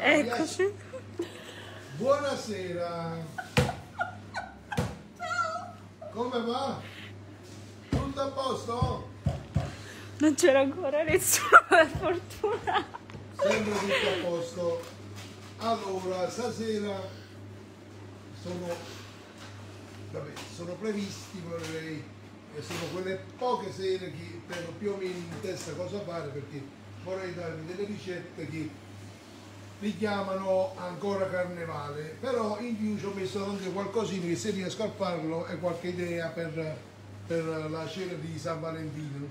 Eccoci. Buonasera. Come va? Tutto a posto? Non c'era ancora nessuno, per fortuna. Sempre tutto a posto. Allora, stasera sono, vabbè, sono previsti, vorrei, e sono quelle poche sere che tengo più o meno in testa cosa fare perché vorrei darvi delle ricette che li chiamano ancora carnevale, però in più ci ho messo anche qualcosina che se riesco a farlo è qualche idea per, per la cena di San Valentino, non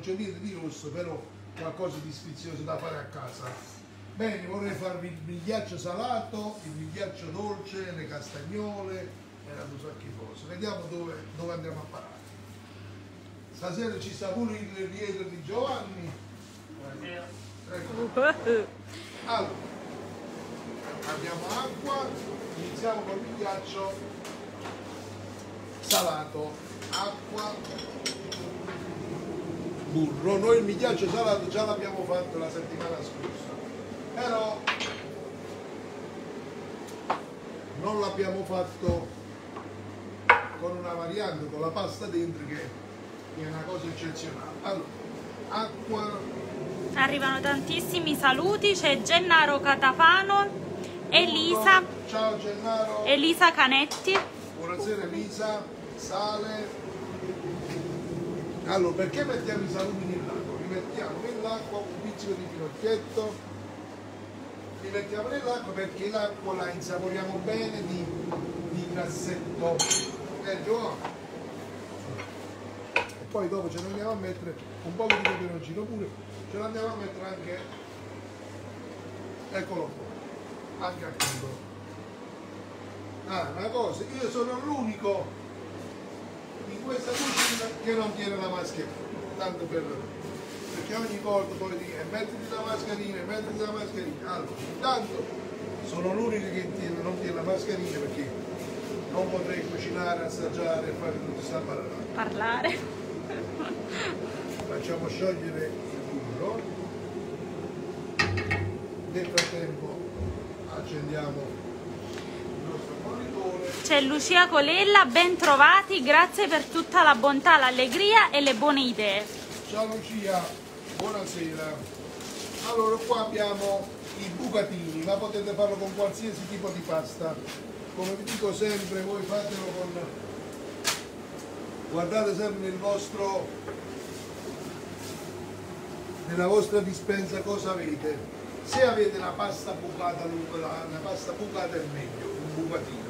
c'è, niente, di rosso, però qualcosa di sfizioso da fare a casa. Bene, vorrei farvi il migliaccio salato, il migliaccio dolce, le castagnole e la di cose. Vediamo dove, dove andiamo a parare. Stasera ci sta pure il rientro di Giovanni. Ecco. Allora, abbiamo acqua, iniziamo con il ghiaccio salato, acqua, burro. Noi il migliaccio salato già l'abbiamo fatto la settimana scorsa, però non l'abbiamo fatto con una variante, con la pasta dentro che è una cosa eccezionale. Allora, acqua, Arrivano tantissimi saluti, c'è Gennaro Catapano, Elisa, Ciao Gennaro. Elisa Canetti. Buonasera Elisa, sale. Allora, perché mettiamo i salumi nell'acqua? Li mettiamo nell'acqua un pizzico di finocchietto, li mettiamo nell'acqua perché l'acqua la insaporiamo bene di, di grassetto. Eh, Giovanni? Poi dopo ce ne andiamo a mettere un po' di peperoncino pure, ce lo andiamo a mettere anche, eccolo qua, anche a crudo. Ah, una cosa, io sono l'unico in questa cucina che non tiene la mascherina, tanto per perché ogni volta poi dico "Eh, mettiti la mascherina, mettiti la mascherina. Allora, intanto sono l'unico che tiene- non tiene la mascherina perché non potrei cucinare, assaggiare e fare tutto sta parlare. Parlare. Facciamo sciogliere il burro. Nel frattempo accendiamo il nostro bollitore. C'è Lucia Colella, ben trovati, grazie per tutta la bontà, l'allegria e le buone idee. Ciao Lucia, buonasera. Allora qua abbiamo i bucatini, ma potete farlo con qualsiasi tipo di pasta. Come vi dico sempre, voi fatelo con... Guardate sempre nel vostro... nella vostra dispensa cosa avete. Se avete la pasta bucata la, la pasta bucata è meglio, un bucatino.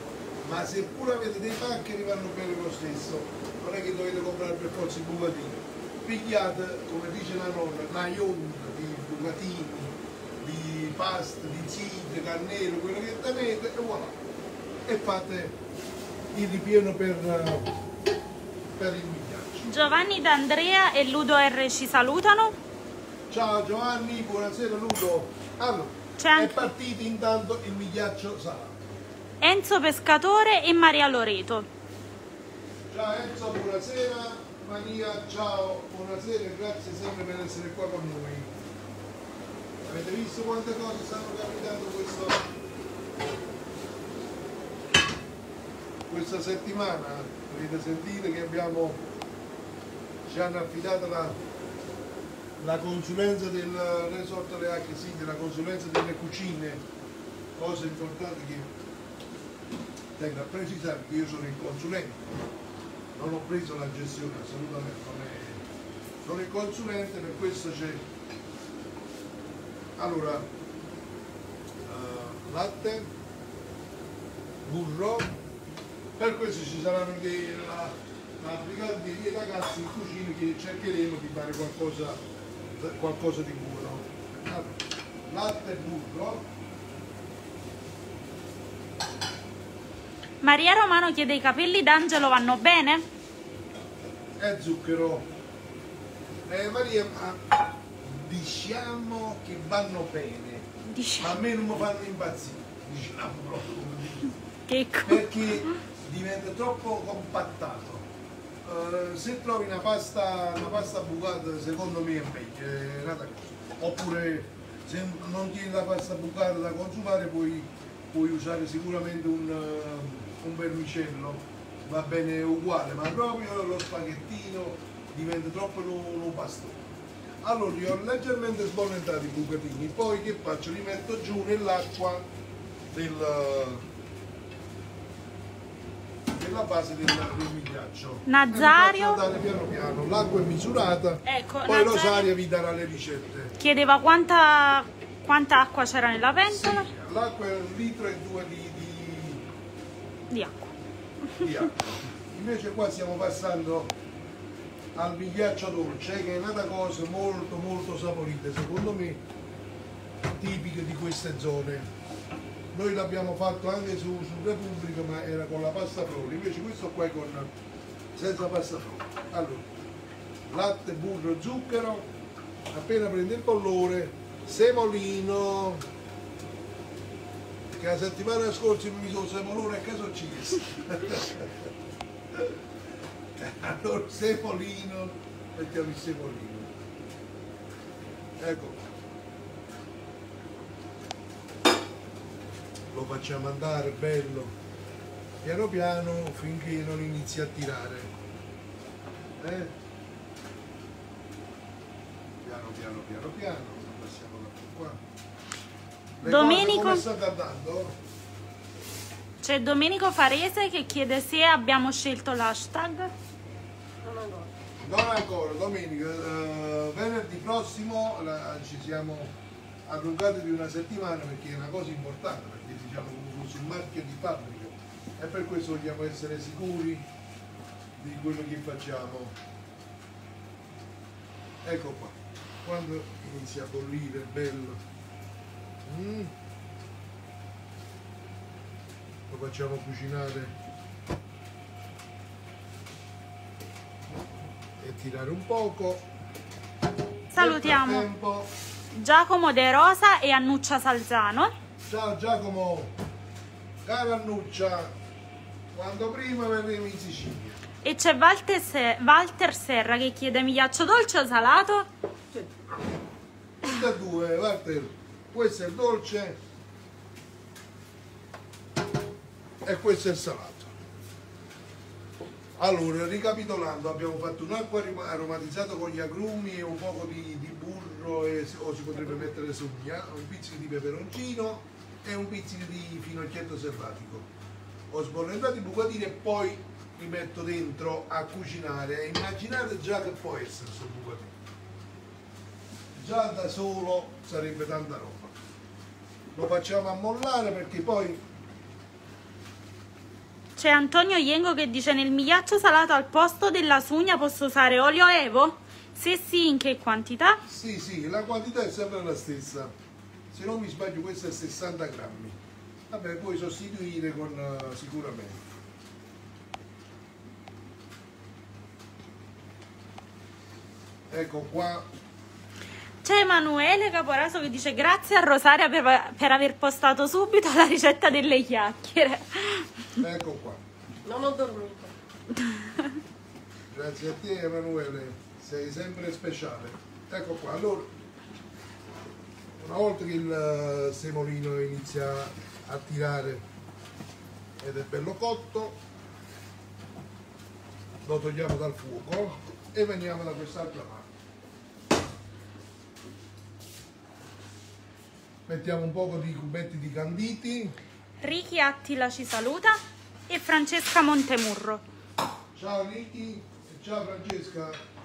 Ma se pure avete dei paccheri vanno bene lo stesso, non è che dovete comprare per forza il bucatino pigliate, come dice la nonna, una ionda di bucatini, di pasta, di zite, cannello, quello che tenete e voilà. E fate il ripieno per, per il migliaccio. Giovanni D'Andrea e Ludo R ci salutano. Ciao Giovanni, buonasera Ludo. Allora, C'è è anche partito intanto il migliaccio salato. Enzo Pescatore e Maria Loreto. Ciao Enzo, buonasera. Maria, ciao, buonasera e grazie sempre per essere qua con noi. Avete visto quante cose stanno capitando questo, questa settimana? Avete sentito che abbiamo, ci hanno affidato la, la consulenza del Resort Reac City, la consulenza delle cucine, cosa importante che tengo a precisare che io sono il consulente. Non ho preso la gestione assolutamente, non è- sono il consulente, per questo c'è allora eh, latte, burro, per questo ci saranno dei la, la dei ragazzi in cucina che cercheremo di fare qualcosa, qualcosa di. Allora, latte e burro, Maria Romano chiede i capelli d'Angelo vanno bene? e zucchero. Eh, Maria, ma diciamo che vanno bene, Dice ma a me non mi fanno impazzire, diciamo proprio perché diventa troppo compattato. Eh, se trovi una pasta, una pasta bucata, secondo me è meglio, è un'altra cosa. Oppure se non tieni la pasta bucata da consumare puoi, puoi usare sicuramente un, eh, un vermicello, va bene uguale, ma proprio lo spaghettino diventa troppo un pasto. Allora li ho leggermente sbollentati i bucatini, poi che faccio? Li metto giù nell'acqua del, della base del, del migliaccio. Nazario. Andare piano piano, l'acqua è misurata, Ecco, poi Nazario- Rosaria vi darà le ricette. Chiedeva quanta, quanta acqua c'era nella pentola Sì, l'acqua è un litro e due di, di, di acqua. di acqua. Invece qua stiamo passando al migliaccio dolce che è una cosa molto molto saporita, secondo me tipica di queste zone. Noi l'abbiamo fatto anche su, su Repubblica ma era con la pasta frolla, invece questo qua è con senza pasta frolla. Allora, latte, burro, zucchero, appena prende il bollore, semolino, che la settimana scorsa mi sono semolino e che sono chiesto. allora semolino, mettiamo il semolino. Ecco. Lo facciamo andare bello, piano piano finché non inizia a tirare. Eh? Piano piano piano piano, passiamo da qua. Le Domenico? sta andando? C'è Domenico Farese che chiede se abbiamo scelto l'hashtag. Non ancora, domenica, eh, venerdì prossimo la- ci siamo allungati di una settimana perché è una cosa importante, perché diciamo fosse un marchio di fabbrica e per questo vogliamo essere sicuri di quello che facciamo. Ecco qua, quando inizia a bollire, bello. Mm. Lo facciamo cucinare e tirare un poco. Salutiamo Giacomo De Rosa e Annuccia Salzano. Ciao Giacomo, caro Annuccia, quando prima verremo in Sicilia. E c'è Walter, Se- Walter Serra che chiede migliaccio dolce o salato? Tutte e due, Walter, questo è il dolce e questo è il salato. Allora, ricapitolando, abbiamo fatto un'acqua aroma- aromatizzata con gli agrumi e un poco di, di burro e, o si potrebbe mettere sugna, un pizzico di peperoncino e un pizzico di finocchietto selvatico. Ho sbollentato i bucatini e poi li metto dentro a cucinare immaginate già che può essere questo bucatino. Già da solo sarebbe tanta roba. Lo facciamo ammollare perché poi C'è Antonio Iengo che dice nel migliaccio salato al posto della sugna posso usare olio Evo? Se sì, in che quantità? Sì, sì, la quantità è sempre la stessa. Se non mi sbaglio questo è 60 grammi. Vabbè, puoi sostituire con eh, sicuramente. Ecco qua, C'è Emanuele Caporaso che dice grazie a Rosaria per, per aver postato subito la ricetta delle chiacchiere. ecco qua. Non ho dormito. Grazie a te Emanuele, sei sempre speciale. Ecco qua, allora, una volta che il eh, semolino inizia a tirare ed è bello cotto, lo togliamo dal fuoco e veniamo da quest'altra parte. Mettiamo un po' di cubetti di canditi. Ricky Attila ci saluta e Francesca Montemurro. Ciao Ricky e ciao Francesca.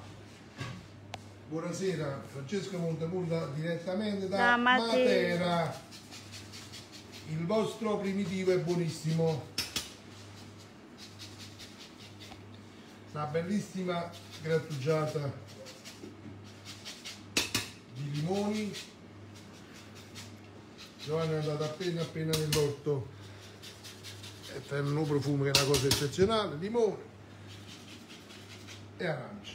Buonasera, Francesca Montemurda direttamente da, Da Mate- Matera. Il vostro primitivo è buonissimo. Una bellissima grattugiata di limoni. Giovanni è andato appena appena nell'orto e fa un profumo che è una cosa eccezionale, limone e arance.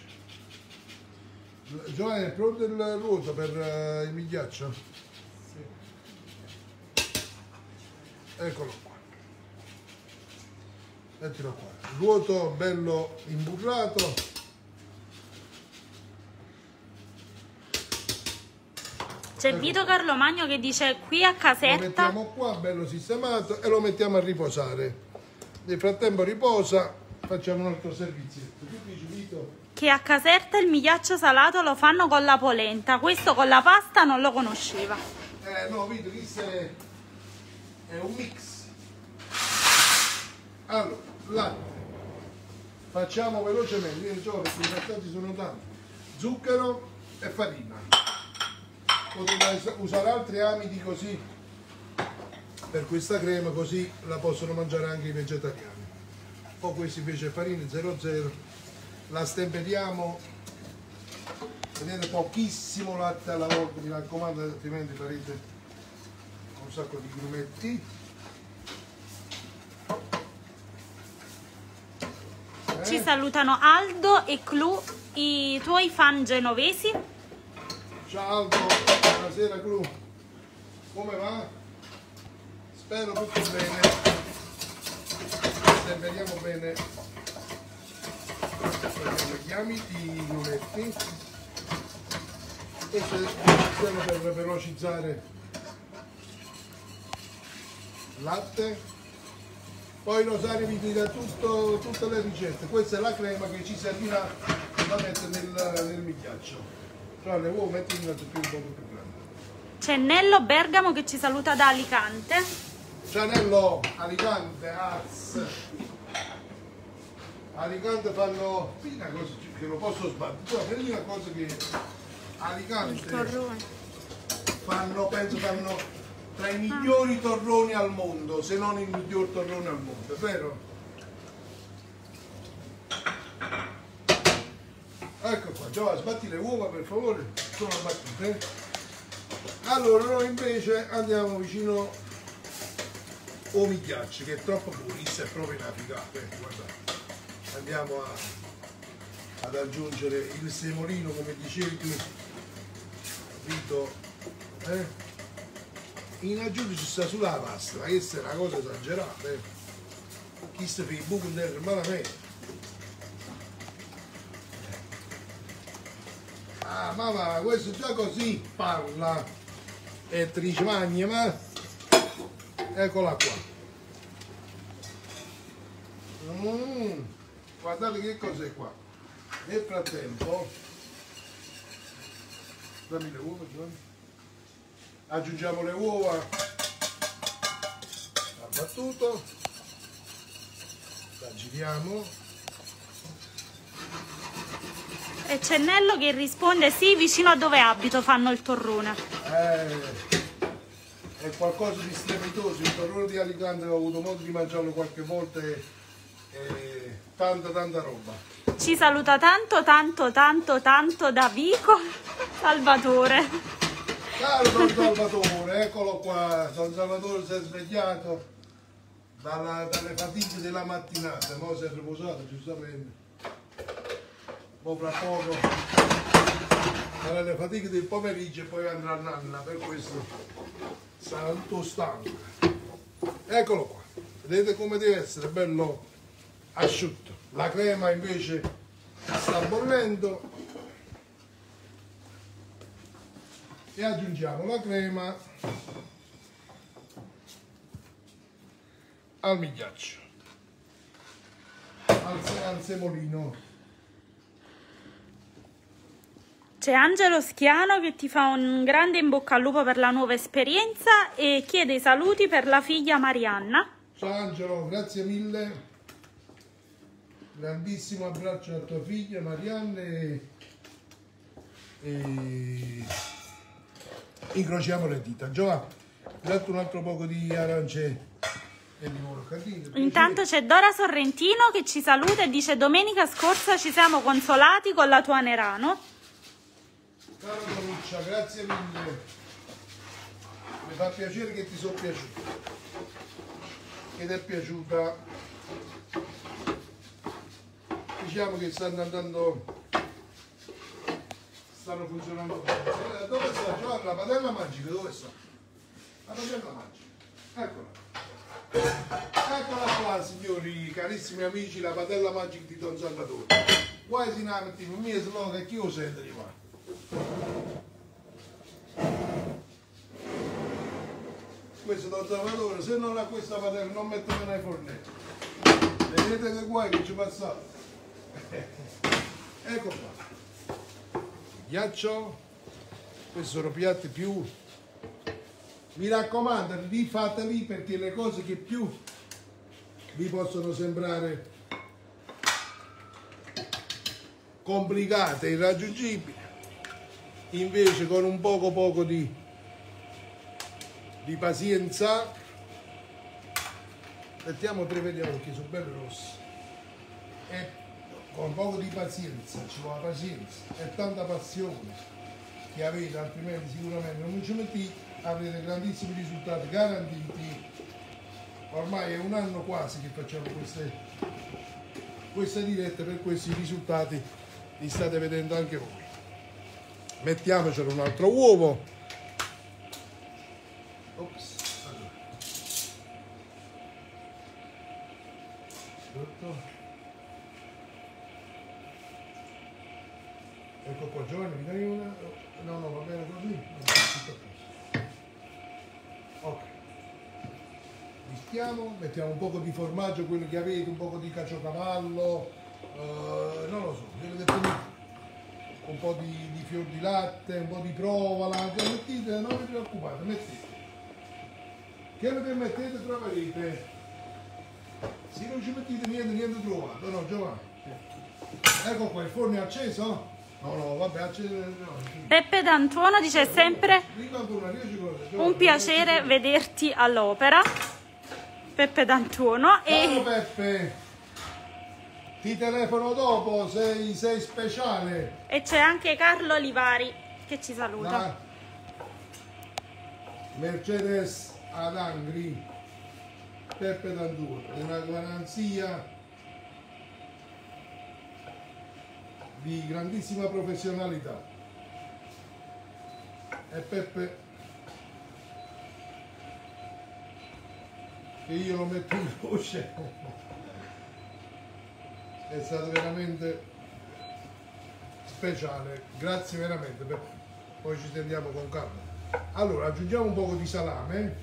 Giovanni è pronto il ruoto per eh, il migliaccio? Eccolo qua. Mettilo qua. Ruoto bello imburrato. C'è Vito Carlo Magno che dice qui a Lo casetta. mettiamo qua, bello sistemato, e lo mettiamo a riposare. Nel frattempo riposa, facciamo un altro servizietto. Che dici Vito? Che a Caserta il migliaccio salato lo fanno con la polenta, questo con la pasta non lo conosceva. Eh no, Vito, questo è, è un mix. Allora, latte. Facciamo velocemente, io so perché i passaggi sono tanti. Zucchero e farina. Potete us- usare altri amidi così per questa crema, così la possono mangiare anche i vegetariani. Poi questi invece farina 00, la stemperiamo Vedete pochissimo latte alla volta, mi raccomando, altrimenti farete un sacco di grumetti. Eh, Ci salutano Aldo e Clu, i tuoi fan genovesi. Ciao Aldo, buonasera Clu. Come va? Spero tutto bene. Stemperiamo bene. Prendiamo gli amiti, i grumetti. Questo è stiamo per velocizzare il latte. Poi Rosario vi dirà tutto, tutte le ricette. Questa è la crema che ci servirà da mettere nel, nel migliaccio. Tra le uova metti un più un po' più grande. C'è Nello Bergamo che ci saluta da Alicante. Cianello, Alicante, Az. Alicante fanno una cosa che lo posso sbattere. Però vedi una cosa che Alicante Torrone. fanno, penso fanno tra i migliori torroni al mondo, se non il miglior torrone al mondo, vero? Ecco qua, Giova, sbatti le uova per favore, sono battute. Allora noi invece andiamo vicino o mi piace, che è troppo purista, è proprio figata. eh, guardate. Andiamo a- ad aggiungere il semolino come dicevi tu, Vito. Eh? In aggiungi ci sta sulla pasta, ma questa è una cosa esagerata. Eh? Chi si fa i buchi nel malamente. Ah mamma, questo già così parla. E ti dice magna, ma eccola qua. Mm, guardate che cos'è qua. Nel frattempo, dammi le uova, Giovanni. Aggiungiamo le uova al battuto, la giriamo. E c'è Nello che risponde sì, vicino a dove abito fanno il torrone. Eh, è qualcosa di strepitoso, il torrone di Alicante ho avuto modo di mangiarlo qualche volta e e tanta tanta roba. Ci saluta tanto, tanto, tanto, tanto da Vico Salvatore. Caro Don Salvatore, eccolo qua, Don Salvatore si è svegliato dalla- dalle fatiche della mattinata, ora si è riposato giustamente. Poi fra poco sarà le fatiche del pomeriggio e poi andrà a nanna, per questo sarà tutto stanco. Eccolo qua, vedete come deve essere, bello asciutto. La crema invece sta bollendo e aggiungiamo la crema al migliaccio al, al semolino C'è Angelo Schiano che ti fa un grande in bocca al lupo per la nuova esperienza e chiede i saluti per la figlia Marianna. ciao Angelo grazie mille grandissimo abbraccio a tua figlia Marianne e, incrociamo le dita Giovanni date un altro poco di arance e candine Intanto c'è Dora Sorrentino che ci saluta e dice domenica scorsa ci siamo consolati con la tua Nerano. Caro Caruccia, grazie mille. Mi fa piacere che ti sono piaciuto. Che ti è piaciuta. Diciamo che stanno andando. Stanno funzionando bene. Eh, Dove sta Giovanni? La padella magica, dove sta? La padella magica. Eccola. Eccola qua signori, carissimi amici, la padella magica di Don Salvatore. Guai si un attimo, mio slogan, chi lo sente di qua? questo da Salvatore, se non ha questa padella non mettete nei fornetti. Vedete che guai che ci passate. Ecco. Qua. Ghiaccio, questi sono piatti più... Mi raccomando, rifatevi perché le cose che più vi possono sembrare complicate, irraggiungibili, invece con un poco poco di, di pazienza mettiamo tre vediamo che sono belli rossi. E con un poco di pazienza ci vuole pazienza e tanta passione che avete altrimenti sicuramente non ci mettete avrete grandissimi risultati garantiti. Ormai è un anno quasi che facciamo queste, queste dirette per questi risultati li state vedendo anche voi. Mettiamocelo un altro uovo. Ops. Allora. Tutto. Ecco qua Giovanni mi dai una no no va bene così ok mischiamo mettiamo un po' di formaggio quello che avete un po' di caciocavallo eh, non lo so che tenete un po' di, di fior di latte, un po' di provola, mettete, non vi preoccupate, mettete. Che ne mettete troverete. Se non ci mettete niente, niente trovato, no Giovanni? Ecco qua, il forno è acceso? No, no, vabbè. No. Peppe D'Antuono dice sempre un piacere vederti all'opera. Peppe D'Antuono Ciao e Peppe! Ti telefono dopo, sei, sei speciale. e c'è anche Carlo Olivari che ci saluta. Da Mercedes ad Angri, Peppe D'Antuono, una garanzia di grandissima professionalità. E Peppe, che io lo metto in voce, è stato veramente speciale, grazie veramente, Peppe. poi ci tendiamo con calma. Allora, aggiungiamo un po' di salame.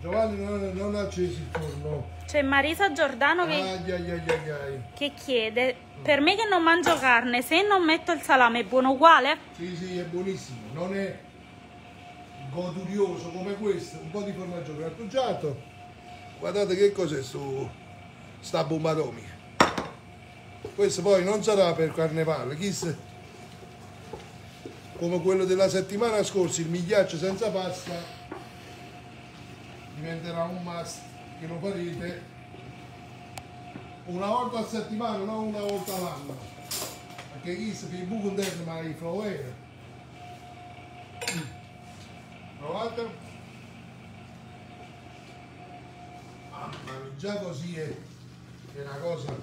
Giovanni non, non ha acceso il forno. C'è Marisa Giordano che, ai ai ai. che chiede: Per me che non mangio carne, se non metto il salame è buono uguale? Sì, sì, è buonissimo. Non è godurioso come questo. Un po' di formaggio grattugiato. Guardate che cos'è su sta bombaromi. Questo poi non sarà per carnevale, chissà. Come quello della settimana scorsa, il migliaccio senza pasta diventerà un must che lo farete una volta a settimana, non una volta all'anno. Perché che il buco interno ma i flowere. Provate? Mamma mia, già così è, è una cosa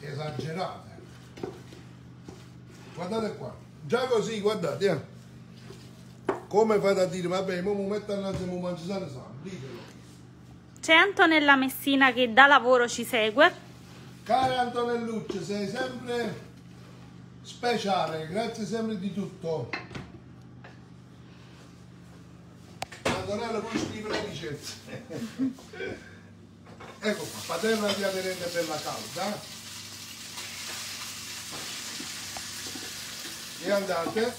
esagerata. Guardate qua, già così, guardate, eh. Come fate a dire, vabbè, mo mi metto innanzi e mi mangio sano, ditelo. C'è Antonella Messina che da lavoro ci segue. Cara Antonelluccio, sei sempre speciale, grazie sempre di tutto. Antonella poi scrive le ricette. ecco qua, padella di aderente bella calda. E andate.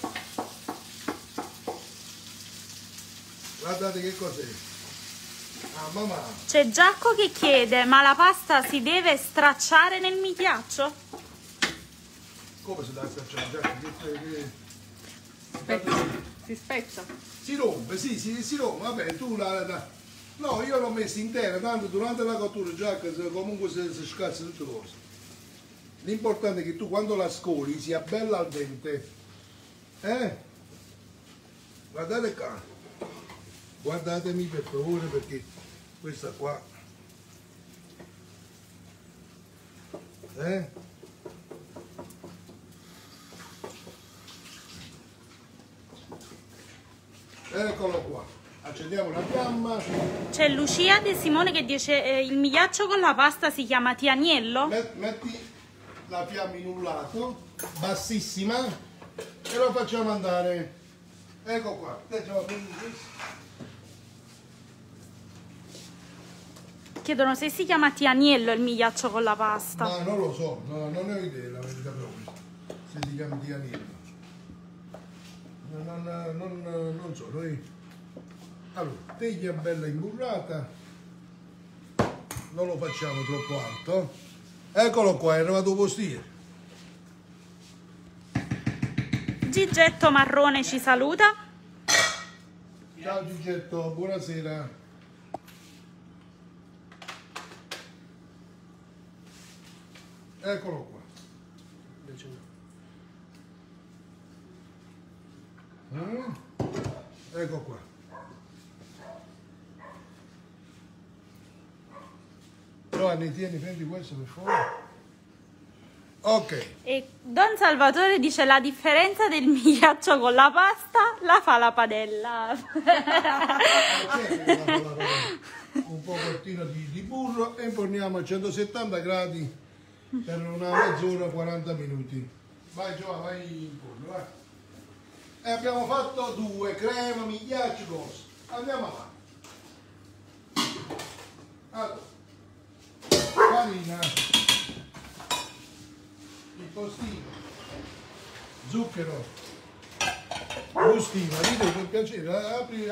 Guardate che cos'è. Ah, mamma. C'è Giacco che chiede: Ma la pasta si deve stracciare nel migliaccio? Come si che- che- Aspetta, si spezza. Si rompe, sì, si, si rompe, vabbè, tu la, la- No, io l'ho messa intera, tanto durante la cottura se- comunque si, si scazza tutte cose. L'importante è che tu quando la scoli sia bella al dente. Eh? Guardate qua. Guardatemi per favore perché questa qua. Eh? Eccolo qua. Accendiamo la fiamma. C'è Lucia De Simone che dice: eh, Il migliaccio con la pasta si chiama tianiello? Met- metti la fiamma in un lato, bassissima, e lo facciamo andare. Ecco qua. Te ce la prendi questo. Chiedono se si chiama tianiello il migliaccio con la pasta. Ma non lo so, no, non ne ho idea la verità proprio. Se si chiama Tianino. Non, non, non, non so, noi. Allora, teglia bella imburrata. Non lo facciamo troppo alto. Eccolo qua, è arrivato postiere. Gigetto Marrone ci saluta. Ciao Gigetto, buonasera. Eccolo qua. Mm? Ecco qua. Giovanni, tieni, prendi questo per favore. Ok. E Don Salvatore dice la differenza del migliaccio con la pasta la fa la padella. un pochettino di, di burro e inforniamo a 170 gradi per una mezz'ora 40 minuti vai Giovanni vai in forno vai e abbiamo fatto due crema migliaccio cose andiamo avanti allora farina il postino zucchero bustino dite per piacere apri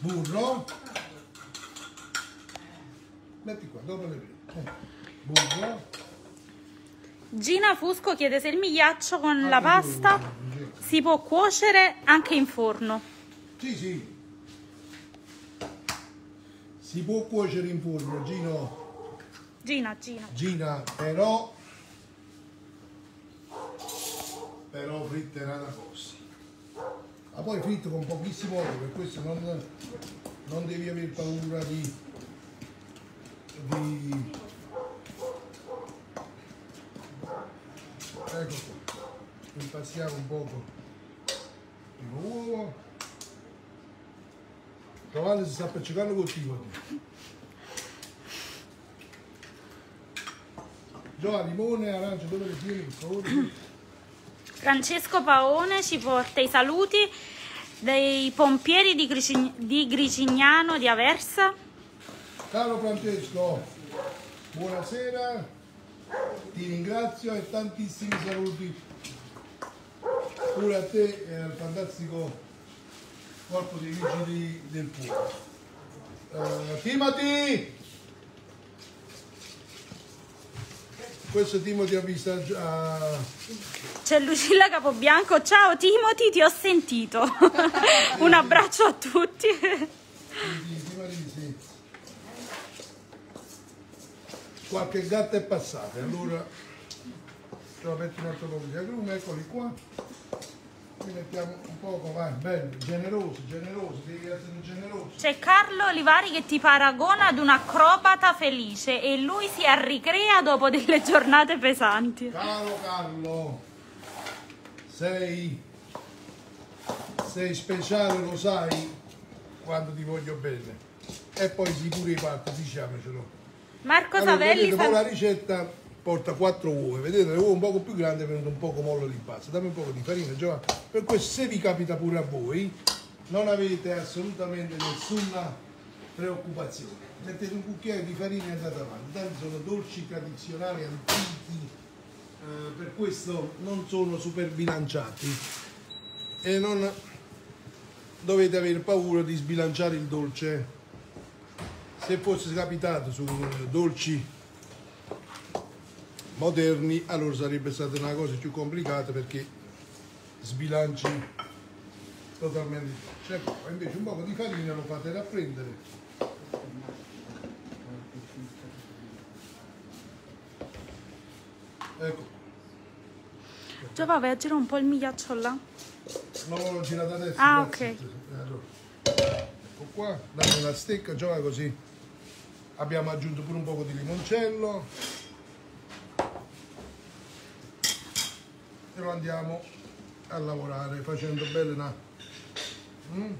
burro. Metti qua dopo le prime. Burro. Gina Fusco chiede se il migliaccio con la pasta si può cuocere anche in forno. sì sì. Si può cuocere in forno Gino. Gina, Gina. Gina però però fritto è una cosa ma poi fritto con pochissimo olio per questo non, non devi avere paura di, di ecco qua impastiamo un poco primo uovo Giovanni si sta appiccicando col Timothy Giovanni, limone, arancia, dove le tieni per favore? Francesco Paone ci porta i saluti dei pompieri di, Gricig- di Gricignano di Aversa. Caro Francesco, buonasera, ti ringrazio e tantissimi saluti pure a te e al fantastico corpo dei vigili del fuoco. Eh, Timothy! Questo Timothy ha visto già... C'è Lucilla Capobianco. Ciao Timothy, ti ho sentito. Un abbraccio a tutti. Qualche gatta è passata, allora ci ho messo un altro po' di agrume, eccoli qua. Qui mettiamo un poco, vai, bello, generoso, generoso, devi essere generoso. C'è Carlo Olivari che ti paragona ad un acrobata felice e lui si arricrea dopo delle giornate pesanti. Caro Carlo, sei, sei speciale, lo sai, quando ti voglio bene. E poi sì pure i patti, diciamocelo. Marco Allora, Savelli vedete, fa- la ricetta porta 4 uova, vedete le uova un poco più grandi vengono un poco mollo l'impasto. Dammi un po' di farina, Giovanni. Per questo se vi capita pure a voi, non avete assolutamente nessuna preoccupazione. Mettete un cucchiaio di farina e andate avanti. Tanti sono dolci tradizionali, antichi, eh, per questo non sono super bilanciati. E non dovete avere paura di sbilanciare il dolce. Se fosse capitato su dolci moderni, allora sarebbe stata una cosa più complicata perché sbilanci totalmente qua, invece un po' di farina lo fate rapprendere. Ecco, Giova, vai a girare un po' il migliaccio là. non l'ho girato adesso. Ah, grazie. ok. Allora, ecco qua, dammi la stecca, gioca così. Abbiamo aggiunto pure un po' di limoncello. E lo andiamo a lavorare facendo bene una... Mm?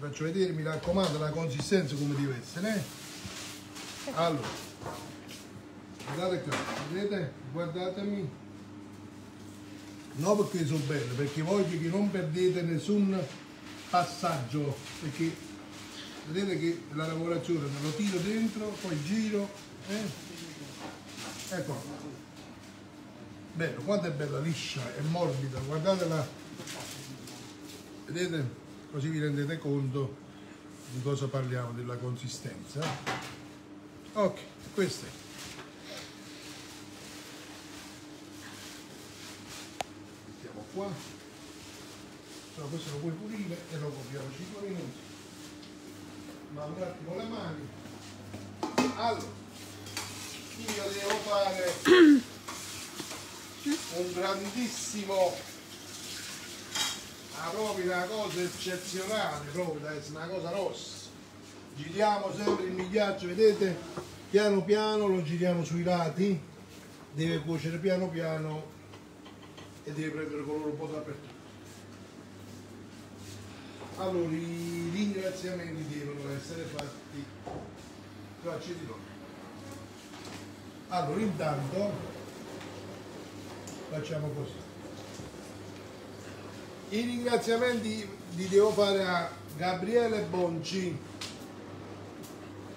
Faccio vedere, mi raccomando, la consistenza come deve essere. eh? Allora, guardate qua, vedete? Guardatemi. No perché sono belle, perché voglio che non perdete nessun passaggio, perché vedete che la lavorazione lo tiro dentro, poi giro, eh? ecco, bello, quanto è bella, liscia, è morbida, guardatela, vedete? Così vi rendete conto di cosa parliamo, della consistenza. Ok, queste. Mettiamo qua. No, questo lo puoi pulire e lo copriamo 5 minuti. Ma un attimo le mani. Allora, io devo fare un grandissimo ma proprio una cosa eccezionale, proprio da essere una cosa rossa. Giriamo sempre il migliaggio, vedete? Piano piano lo giriamo sui lati, deve cuocere piano piano e deve prendere colore un po' dappertutto. Allora, i ringraziamenti devono essere fatti dirò. Allora, intanto facciamo così. I ringraziamenti li devo fare a Gabriele Bonci,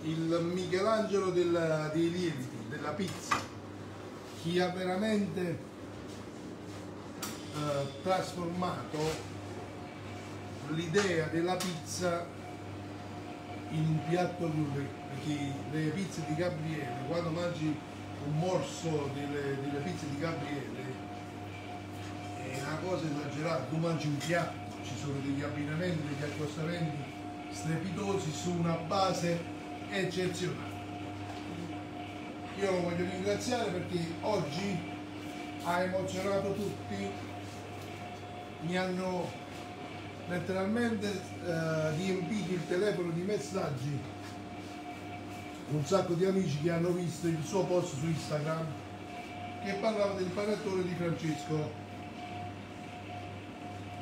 il Michelangelo del, dei lieviti, della pizza, chi ha veramente eh, trasformato l'idea della pizza in un piatto gourmet, perché le pizze di Gabriele, quando mangi un morso delle, delle pizze di Gabriele, una cosa esagerata, tu mangi un piatto, ci sono degli abbinamenti, degli accostamenti strepitosi su una base eccezionale. Io lo voglio ringraziare perché oggi ha emozionato tutti, mi hanno letteralmente eh, riempito il telefono di messaggi, un sacco di amici che hanno visto il suo post su Instagram che parlava del panettone di Francesco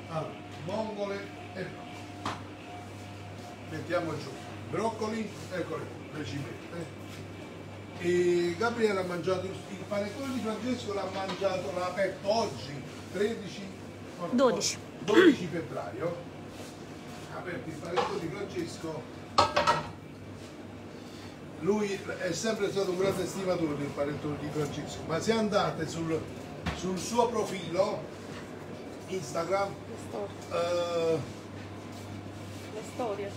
allora, vongole e broccoli. Mettiamo giù broccoli, eccole qui, le cipette. E Gabriele ha mangiato il panettone di Francesco, l'ha mangiato, l'ha aperto oggi, 13, 12. 12 febbraio. Ha aperto il panettone di Francesco. Lui è sempre stato un grande stimatore del panettone di Francesco, ma se andate sul, sul suo profilo Instagram eh, Le storie.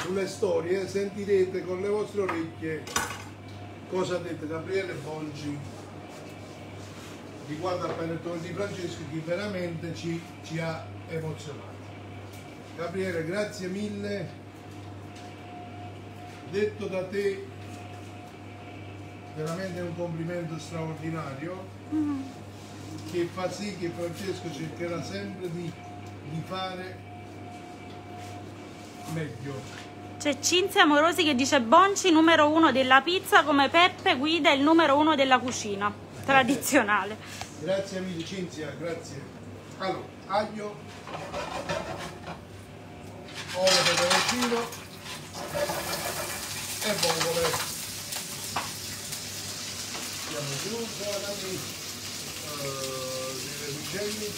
sulle storie sentirete con le vostre orecchie cosa ha detto Gabriele Bonci riguardo al panettone di Francesco che veramente ci, ci ha emozionato. Gabriele, grazie mille. Detto da te, veramente è un complimento straordinario che fa sì che Francesco cercherà sempre di, di fare meglio. C'è Cinzia Amorosi che dice Bonci numero uno della pizza come Peppe guida il numero uno della cucina tradizionale. Grazie amici Cinzia, grazie. Allora, aglio, olio peperoncino e vongole. Andiamo giù, guardami, eh, uccelli.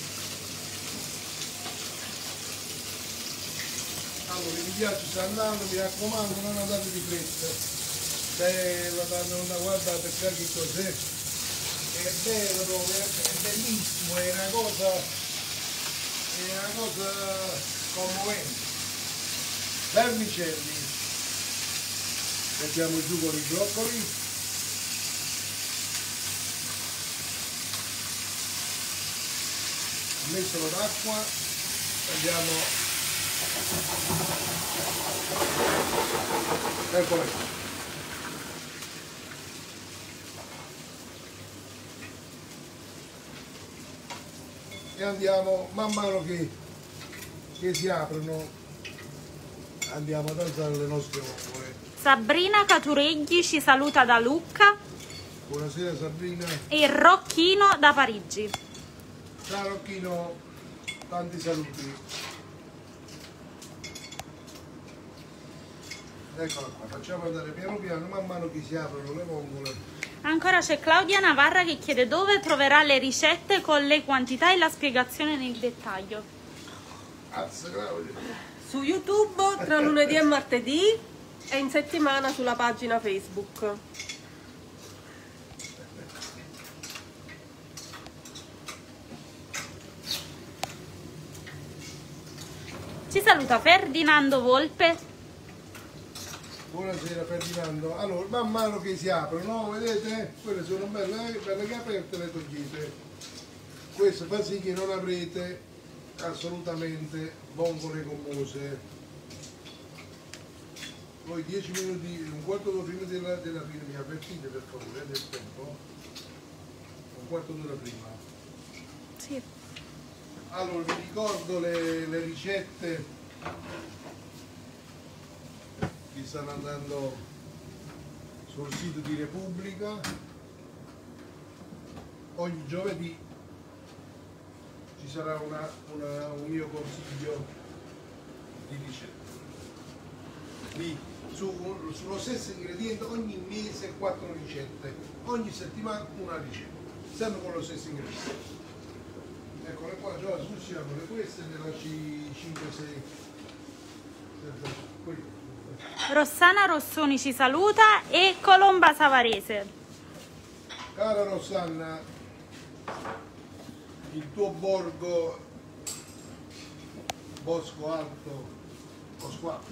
Allora, i viaggi sta andando, mi raccomando, non andate di fretta. Se la danno una guarda per capire che cos'è è bello è bellissimo, è una cosa, è una cosa commovente. Vermicelli, mettiamo giù con i broccoli. Messolo d'acqua, andiamo, eccolo qua. e andiamo man mano che, che si aprono andiamo ad alzare le nostre vongole Sabrina Catureghi ci saluta da Lucca buonasera Sabrina e Rocchino da Parigi. Ciao Rocchino tanti saluti eccola qua facciamo andare piano piano man mano che si aprono le vongole Ancora c'è Claudia Navarra che chiede dove troverà le ricette con le quantità e la spiegazione nel dettaglio. Azza, Claudia. Su YouTube tra lunedì e martedì e in settimana sulla pagina Facebook. Ci saluta Ferdinando Volpe. Buonasera Ferdinando. Allora, man mano che si aprono, vedete? Quelle sono belle, eh, belle che aperte le togliete. Questo fa sì che non avrete assolutamente bombole gommose. Poi 10 minuti, un quarto d'ora prima della, della fine mi avvertite per favore del tempo. Un quarto d'ora prima. Sì. Allora, vi ricordo le, le ricette che stanno andando sul sito di Repubblica. Ogni giovedì ci sarà una- una- un mio consiglio di ricette. Lì, su- sullo stesso ingrediente ogni mese quattro ricette, ogni settimana una ricetta, sempre con lo stesso ingrediente. Eccole qua, già sbucciamole queste, ne lasci 5-6. Rossana Rossoni ci saluta e Colomba Savarese. Cara Rosanna, il tuo borgo Bosco Alto, Bosco Alto,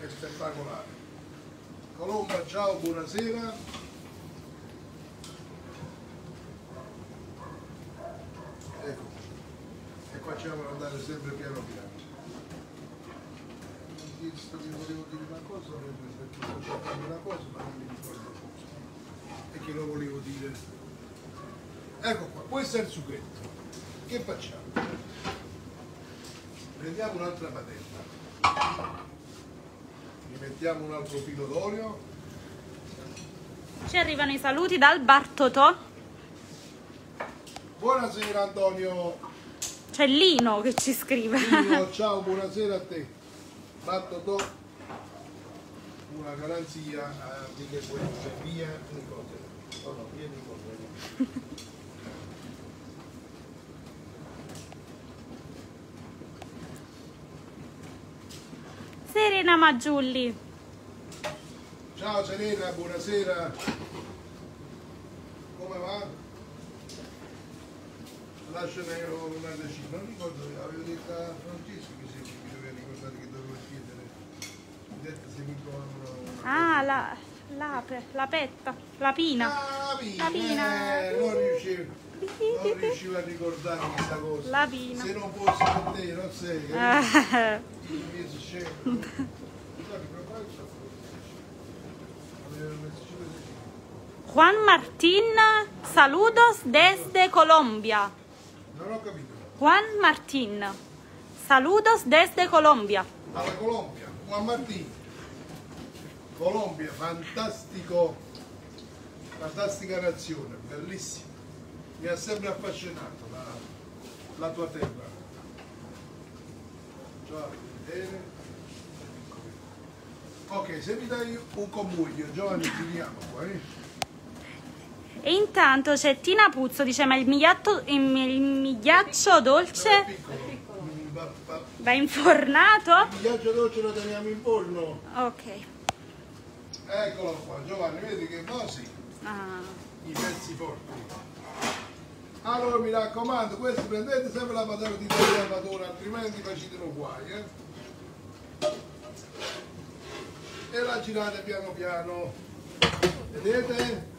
è spettacolare. Colomba, ciao, buonasera. Ecco, e facciamolo andare sempre piano piano. Io sto- volevo dire una cosa, perché sto cercando una cosa, ma non mi ricordo cosa. E che lo volevo dire. Ecco qua, questo è il succhetto. Che facciamo? Prendiamo un'altra padella. Gli mettiamo un altro filo d'olio. Ci arrivano i saluti dal Bar Totò. Buonasera Antonio. C'è Lino che ci scrive. Io, ciao, buonasera a te. Fatto do una garanzia eh, di che questo è via Nicotera. No, no, via Nicotera. Serena Maggiulli. Ciao Serena, buonasera. Come va? Lasciami una decina. Non ricordo, avevo detto a Francesco che se mi doveva ricordare che dovevo chiedere. Mi detto se mi trovavano una Ah, la, l'ape, la petta, la pina. Ah, la pina, La pina. eh, non, riuscivo, non riuscivo a ricordarmi questa cosa. La pina. Se non fosse per te, non sei. Eh? Il mio scemo. Juan Martín, saludos desde Colombia. Non ho capito. Juan Martín, saludos desde Colombia. Alla Colombia, Juan Martín. Colombia, fantastico, fantastica nazione, bellissima. Mi ha sempre affascinato la, la tua terra. Ciao, bene. Ok, se mi dai un convoglio, Giovanni, finiamo qua, eh? E intanto c'è Tina Puzzo, dice ma il, migliatto- il mi- il migliaccio dolce va- infornato? Il ghiaccio dolce lo teniamo in forno. Ok. Eccolo qua, Giovanni, vedi che va sì. Ah. i pezzi forti. Allora mi raccomando, questo prendete sempre la patata di lavatura, altrimenti facete guai. Eh? E la girate piano piano. Vedete?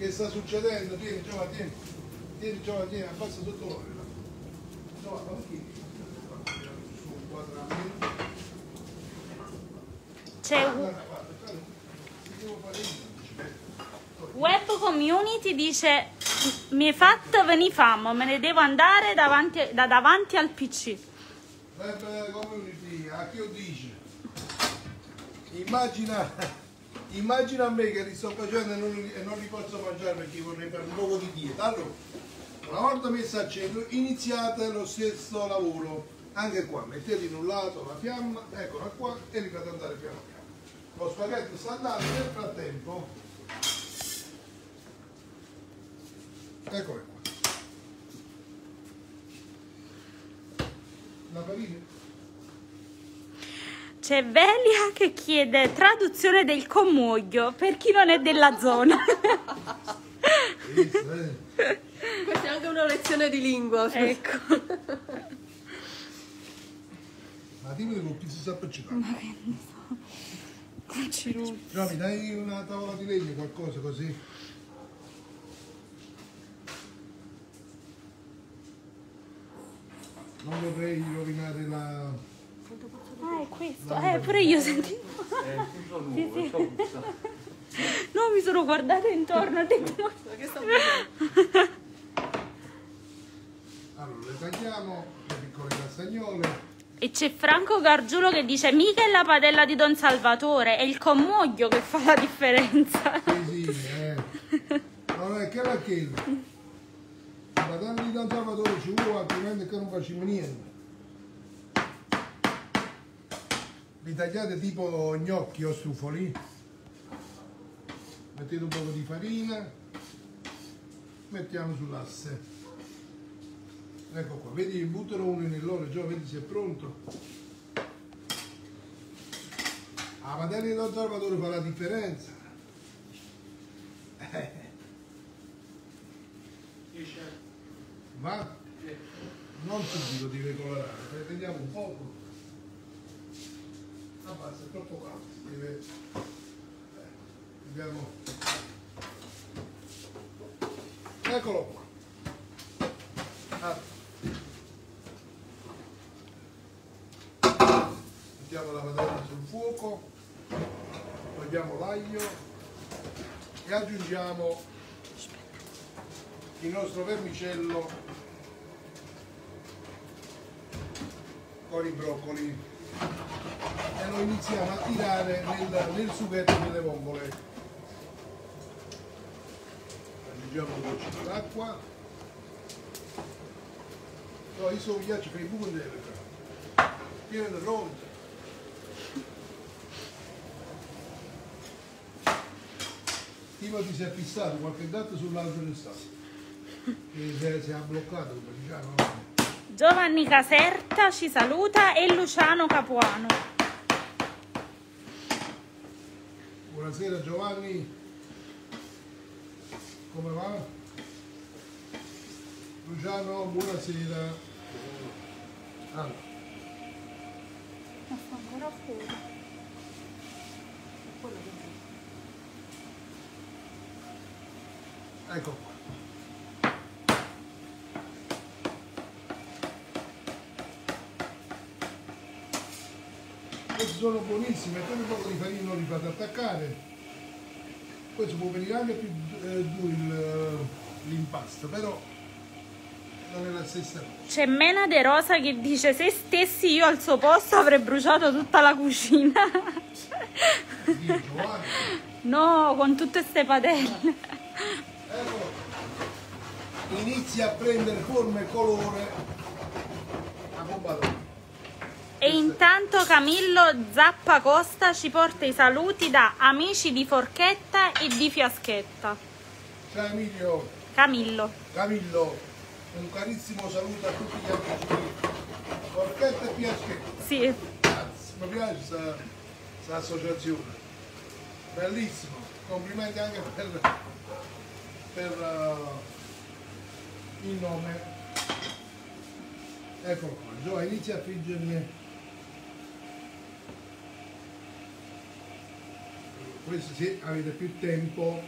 Che sta succedendo? Tieni Giovanni, tieni. Tieni Giovanni, tieni, abbassa sotto l'olio. Giovanni, ma un quadramento. C'è eh. Web Community dice mi hai fatto venire famo, me ne devo andare davanti, da davanti al PC. Web community, a chi lo dice? Immagina, immagina a me che li sto facendo e non, e non li posso mangiare perché vorrei fare un po' di dieta. Allora, una volta messo a cento, iniziate lo stesso lavoro. Anche qua, mettete in un lato la fiamma, eccola qua, e li fate andare piano piano. Lo spaghetto sta andando, nel frattempo Eccole qua. La farina? C'è Velia che chiede traduzione del commoglio per chi non è della zona. Questa è anche una lezione di lingua. ecco. Ma dimmi che chi si sta appiccicato. Ciruccio. No, mi dai una tavola di legno, qualcosa così? Non vorrei rovinare la... Ah, è questo. Eh, pure io sentivo. È tutto nuovo, sto bussando. No, mi sono guardata intorno. Ho detto, ma- Che sta? Allora, le tagliamo, le piccole castagnole. E c'è Franco Gargiulo che dice mica è la padella di Don Salvatore, è il commoglio che fa la differenza. Sì, sì, eh. Non è che era quello. Ma dammi da un Salvatore ci vuole, altrimenti che non facciamo niente. Li tagliate tipo gnocchi o strufoli. Mettete un po' di farina. Mettiamo sull'asse. Ecco qua, vedi, buttalo uno nell'olio, già vedi se è pronto. La padella di Don Salvatore fa la differenza. Va? Non subito deve colorare, prendiamo un poco. Ah basta, è troppo caldo, deve... eh, Vediamo. Eccolo qua. Ah. Mettiamo la padella sul fuoco, togliamo l'aglio e aggiungiamo il nostro vermicello con i broccoli e lo iniziamo a tirare nel, nel sughetto delle vongole aggiungiamo un goccino d'acqua. No, io sono ghiaccio per i buchi delle pieno di ronde Timothy si è fissato qualche gatto sull'altro del stato che si è, si è bloccato come diciamo? Giovanni Caserta ci saluta e Luciano Capuano. Buonasera Giovanni, come va? Luciano, buonasera. Ma sta ancora fuori. ecco sono buonissimi, mettete un po' di farina non li fate attaccare. Questo può venire anche più eh, duro il- l'impasto, però non è la stessa cosa. C'è Mena De Rosa che dice se stessi io al suo posto avrei bruciato tutta la cucina. No, con tutte ste padelle. Eccolo. Inizia a prendere forma e colore. E intanto Camillo Zappa Costa ci porta i saluti da amici di Forchetta e di Fiaschetta. Ciao Emilio, Camillo. Camillo, un carissimo saluto a tutti gli amici di Forchetta e Piaschetta. Sì. Grazie, mi piace questa associazione. Bellissimo, complimenti anche per, per uh, il nome. Eccolo qua, Gio, inizia a fingermi. Questo se avete più tempo,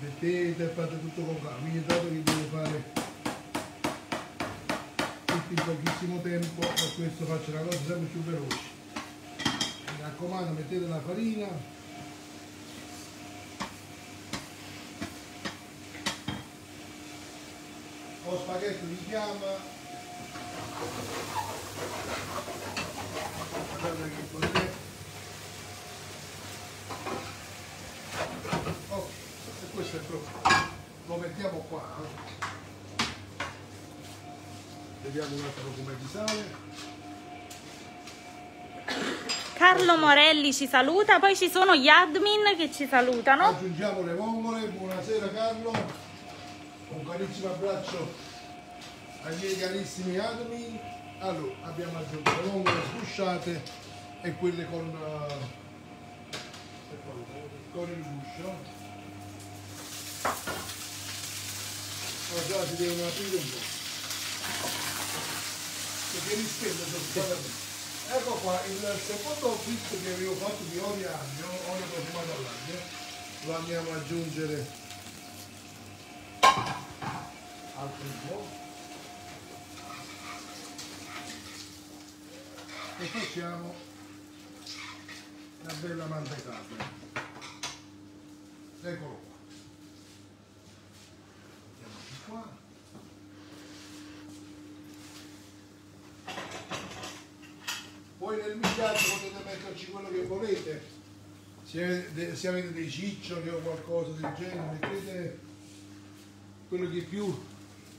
mettete e fate tutto con calma. Io dato che devo fare tutto in pochissimo tempo, per questo faccio la cosa sempre più veloce. Mi raccomando, mettete la farina. O spaghetto di fiamma. Guardate che cos'è. Ok, e questo è pronto. Lo mettiamo qua. eh. Vediamo un altro come di sale. Carlo Morelli ci saluta, poi ci sono gli admin che ci salutano. Aggiungiamo le vongole, buonasera Carlo, un carissimo abbraccio ai miei carissimi admin. Allora, abbiamo aggiunto le vongole sgusciate e quelle con, eh, con il guscio. Ora già si devono aprire un po'. Perché li spendo sono Ecco qua, il secondo fritto che avevo fatto di olio aglio, olio profumato all'aglio, lo andiamo ad aggiungere al frigo e facciamo una bella mantecata. Eccolo qua. Poi nel migliaggio potete metterci quello che volete. Se avete, dei ciccioli o qualcosa del genere, mettete quello che più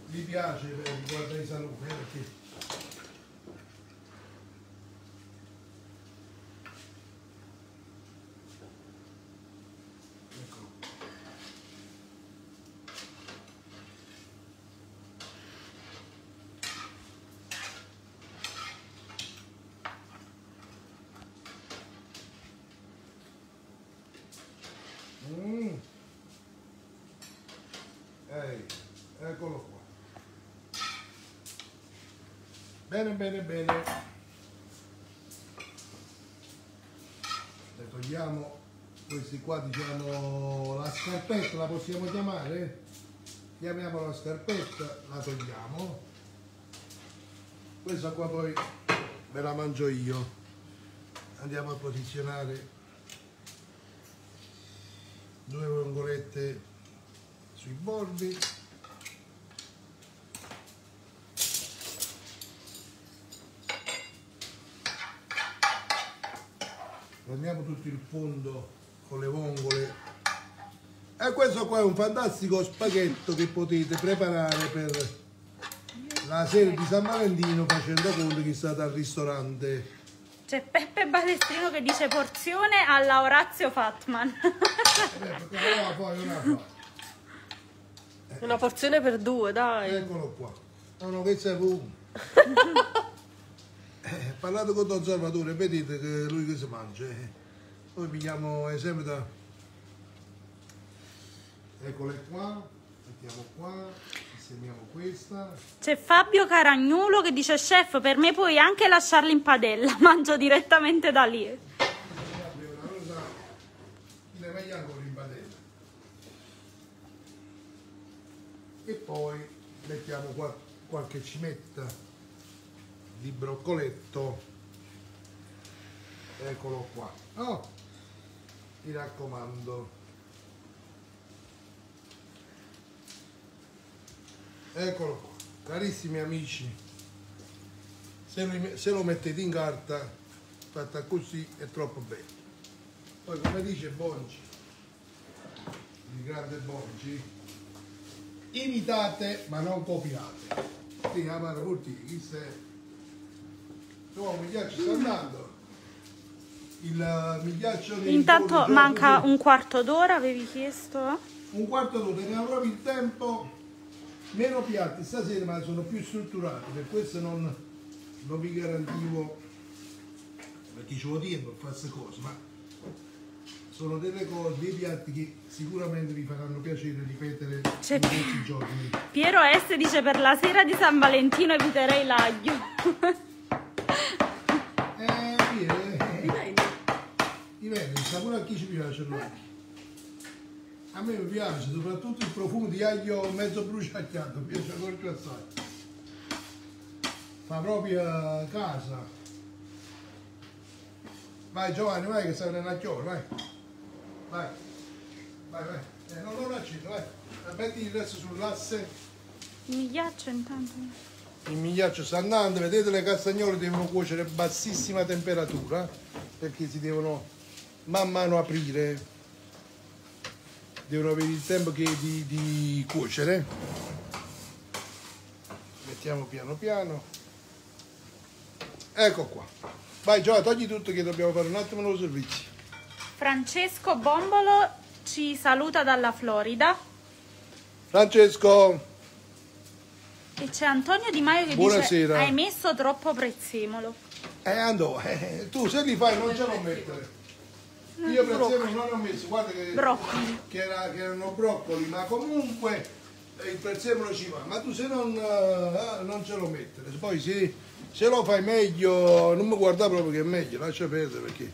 vi piace per riguardo ai salumi. perché Eccolo qua. Mm. Ehi, eccolo qua. Bene, bene, bene. Le togliamo questi qua, diciamo, la scarpetta, la possiamo chiamare? Chiamiamola la scarpetta, la togliamo. Questa qua poi me la mangio io. Andiamo a posizionare due vongolette sui bordi prendiamo tutto il fondo con le vongole e questo qua è un fantastico spaghetto che potete preparare per la sera di San Valentino facendo conto che state al ristorante C'è Peppe Balestrino che dice porzione alla Orazio Fatman. Una porzione per due, dai. Eccolo qua. No, no, questo è uno. Eh, parlate con Don Salvatore, vedete che lui che si mangia. eh. Noi pigliamo esempio da... Eccole qua, mettiamo qua, sistemiamo questa. C'è Fabio Caragnulo che dice chef per me puoi anche lasciarli in padella, mangio direttamente da lì. Abbiamo una cosa... Ne meglio ancora in padella. E poi mettiamo qua qualche cimetta di broccoletto. Eccolo qua. Oh, mi raccomando. Eccolo qua. Carissimi amici, se lo, se lo mettete in carta, fatta così, è troppo bello. Poi come dice Bonci, il grande Bonci, imitate ma non copiate. Sì, amaro Curti, chi se... No, mi ghiaccio sta andando. Il eh, mi ghiaccio del Intanto manca un quarto d'ora, avevi chiesto? un quarto d'ora, teniamo proprio il tempo, meno piatti stasera ma sono più strutturati, per questo non, non vi garantivo, perché ci vuole tempo per fare queste cose, ma sono delle cose, dei piatti che sicuramente vi faranno piacere ripetere C'è- in questi giorni. Piero S dice per la sera di San Valentino eviterei l'aglio. dipende, sta pure a chi ci piace allora. A me mi piace soprattutto il profumo di aglio mezzo bruciacchiato, mi piace ancora assai. Fa proprio casa. Vai Giovanni, vai che stai nella chiola, vai. Vai. Vai, vai. Eh, non lo accedo, vai. Metti il resto sull'asse. Mi ghiaccio intanto. Il migliaccio sta andando, vedete le castagnole devono cuocere a bassissima temperatura perché si devono man mano aprire, devono avere il tempo che di, di cuocere. Mettiamo piano piano. Ecco qua. Vai Gioia, togli tutto che dobbiamo fare un attimo nuovo servizio. Francesco Bombolo ci saluta dalla Florida. Francesco, E c'è Antonio Di Maio che Buonasera. dice hai messo troppo prezzemolo. eh andò, eh, tu se li fai non ce lo mettere. Io prezzemolo non ho messo, guarda che, Broccoli. che, era- che erano broccoli, ma comunque eh, il prezzemolo ci va. Ma tu se non, eh, non ce lo mettere, poi se, se lo fai meglio, non mi guarda proprio che è meglio, lascia perdere perché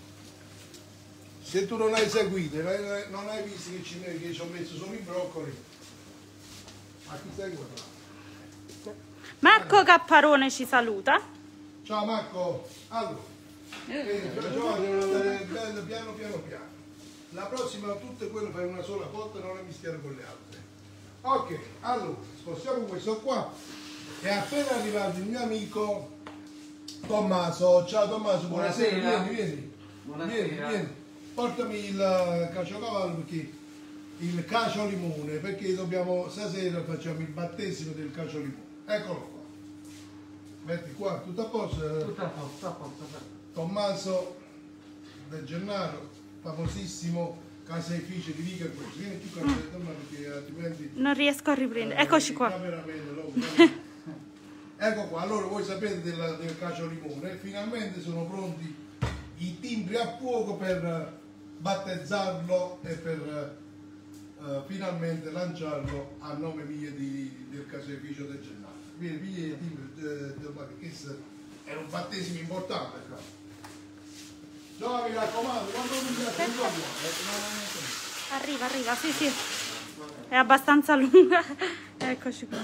se tu non hai seguito, non- non hai visto che ci, che ci ho messo solo i broccoli, ma chi stai guardando? Marco Capparone ci saluta. Ciao Marco, allora, eh, devono andare piano piano piano. La prossima tutte quelle fai una sola volta e non le mischiare con le altre. Ok, allora, spostiamo questo qua. È appena arrivato il mio amico Tommaso. Ciao Tommaso, buonasera, Buonasera. vieni, vieni. Buonasera. Vieni, vieni. Portami il caciocavallo perché il cacio limone, perché dobbiamo stasera facciamo il battesimo del cacio limone. Eccolo qua. Metti qua, tutto a posto. Tutto a posto, tutto a posto. Tommaso del Gennaro, famosissimo caseificio di Vica. Vieni qui con me, Tommaso, perché altrimenti... Non riesco a riprendere. Eccoci il qua. ecco qua, allora voi sapete della- del cacio limone, finalmente sono pronti i timbri a fuoco per battezzarlo e per eh, finalmente lanciarlo a nome mio di- del caseificio del Gennaro. Vieni, vieni timbri, eh, che era un battesimo importante qua. No, mi raccomando, quando mi piace. Arriva, arriva, sì, sì. È abbastanza lunga. Eccoci qua.